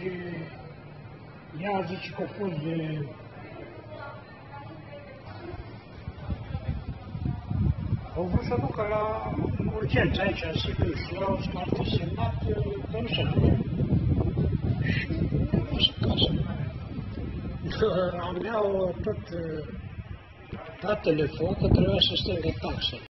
și ea zice că a fost de au vrut să ducă la urgență aici, în Sibiu, și eu am scart semnat că nu se duce. Și nu se casă. Am iau tot eh, dat telefon că trebuia să strângă taxă.